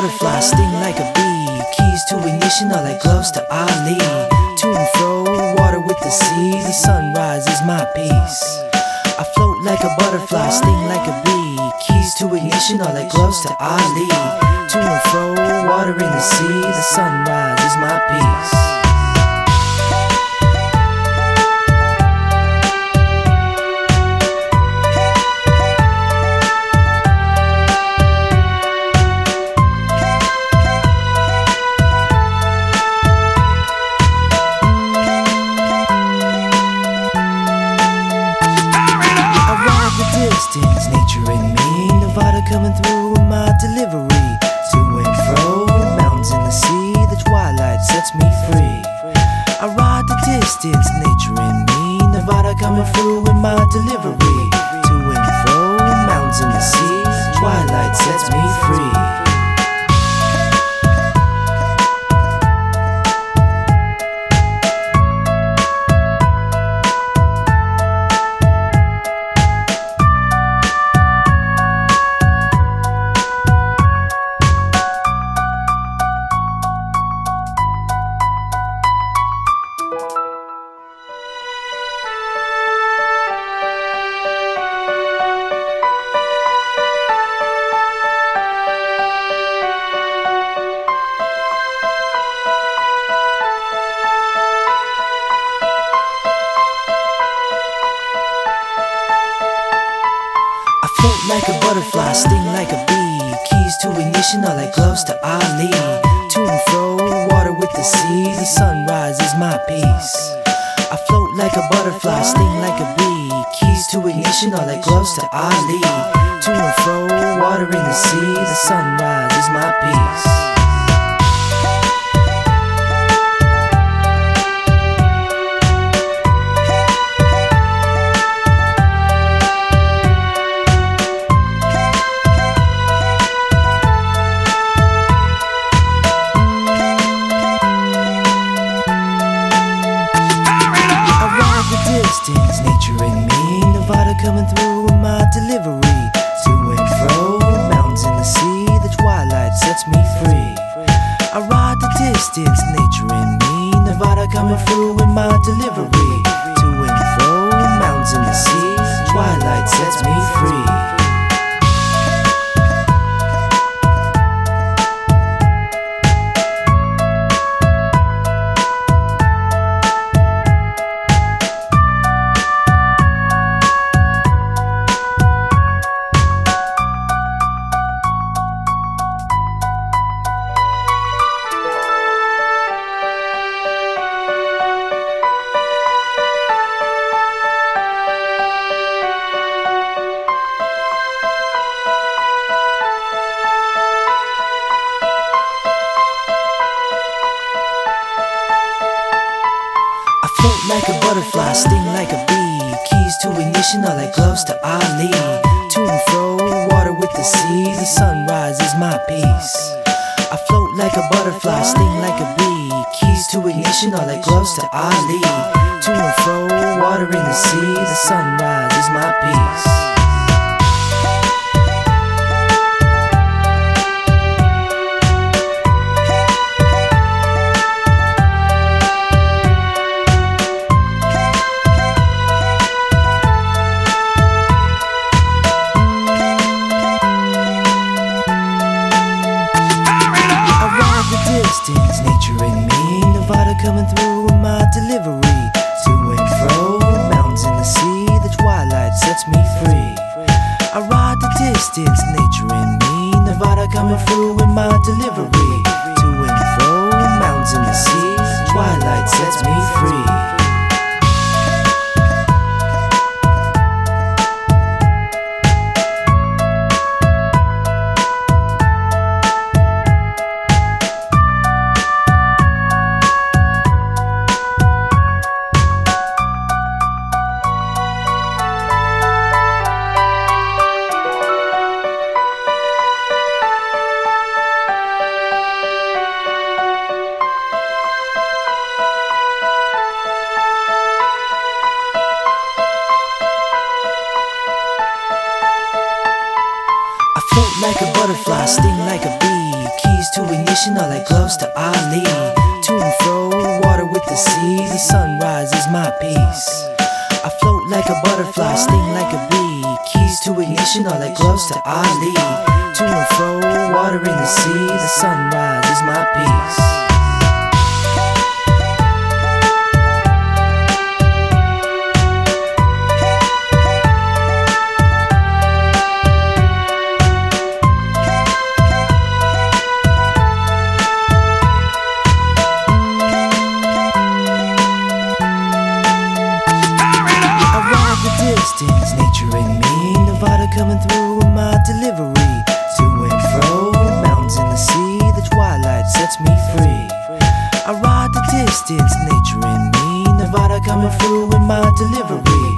butterfly, sting like a bee. Keys to ignition are like gloves to Ali. To and fro, water with the sea. The sunrise is my peace. I float like a butterfly, sting like a bee. Keys to ignition are like gloves to Ali. To and fro, water in the sea. The sunrise is my peace. Nevada coming through with my delivery. To and fro, the mountains and the sea. The twilight sets me free. I ride the distance, nature in me. Nevada coming through with my delivery. Ignition are like gloves to Ali. To and fro, water with the sea. The sunrise is my peace. I float like a butterfly, sting like a bee. Keys to ignition are like gloves to Ali. To and fro, water in the sea. The sunrise is my peace. Coming through with my delivery. To and fro, mountains in the sea. The twilight sets me free. I ride the distance, nature in me. Nevada coming through with my delivery. To and fro, mountains and the sea. Twilight sets me free. Float like a butterfly, sting like a bee. Keys to ignition are like gloves to Ali. To and fro, water with the sea. The sunrise is my peace. I float like a butterfly, sting like a bee. Keys to ignition are like gloves to Ali. To and fro, water in the sea. The sunrise is my peace. Coming through with my delivery. To and fro, mountains in the sea. The twilight sets me free. I ride the distance, nature in me. Nevada coming through with my delivery. To and fro, mountains and the sea. Twilight sets me free. Like a butterfly, sting like a bee. Keys to ignition are like gloves to Ali. To and fro, water with the sea. The sunrise is my peace. I float like a butterfly, sting like a bee. Keys to ignition are like gloves to Ali. To and fro, water in the sea. The sunrise is my peace. Coming through with my delivery.